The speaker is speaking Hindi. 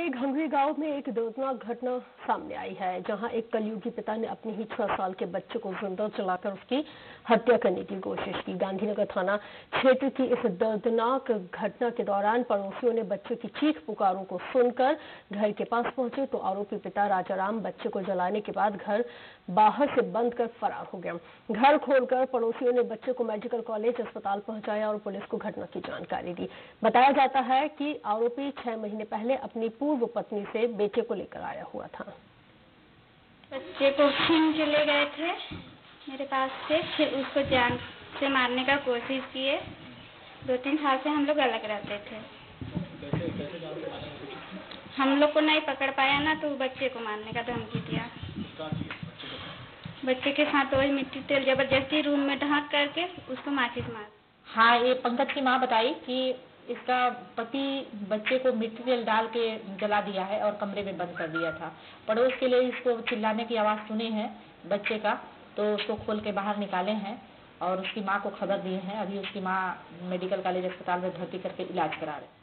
घंगरी गाँव में एक दर्दनाक घटना सामने आई है, जहाँ एक कलयुगी पिता ने अपने ही छह साल के बच्चे को ज़िंदा जलाकर उसकी हत्या करने की कोशिश की। गांधीनगर थाना क्षेत्र की इस दर्दनाक घटना के दौरान पड़ोसियों ने बच्चे की चीख पुकारों को सुनकर घर के पास पहुँचे तो आरोपी पिता राजाराम बच्चे को जलाने के बाद घर बाहर से बंद कर फरार हो गया। घर खोलकर पड़ोसियों ने बच्चे को मेडिकल कॉलेज, अस्पताल पहुँचाया और पुलिस को घटना की जानकारी दी। बताया जाता है कि आरोपी छह महीने पहले अपनी पूर्व पत्नी से बेटे को लेकर आया हुआ था। बच्चे को छीन के ले गए थे मेरे पास से फिर उसको जान से मारने का कोशिश किए। दो तीन साल से हम लोग अलग रहते थे। हम लोग को नहीं पकड़ पाया ना तो बच्चे को मारने का धमकी दिया। बच्चे के साथ वही मिट्टी तेल ज़बरदस्ती रूम में ढक करके उसको माचिस मार। हाँ ये पंकज की माँ बताई कि इसका पति बच्चे को मिट्टी तेल डाल के जला दिया है और कमरे में बंद कर दिया था। पड़ोस के लिए इसको चिल्लाने की आवाज़ सुनी है बच्चे का तो उसको खोल के बाहर निकाले हैं और उसकी माँ को खबर दिए हैं। अभी उसकी माँ मेडिकल कॉलेज अस्पताल में भर्ती करके इलाज करा रहे हैं।